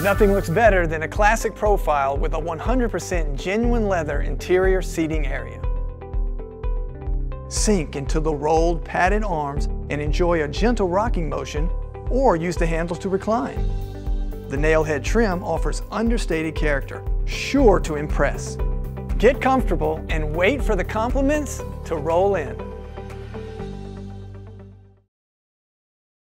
Nothing looks better than a classic profile with a 100% genuine leather interior seating area. Sink into the rolled, padded arms and enjoy a gentle rocking motion or use the handles to recline. The nailhead trim offers understated character, sure to impress. Get comfortable and wait for the compliments to roll in.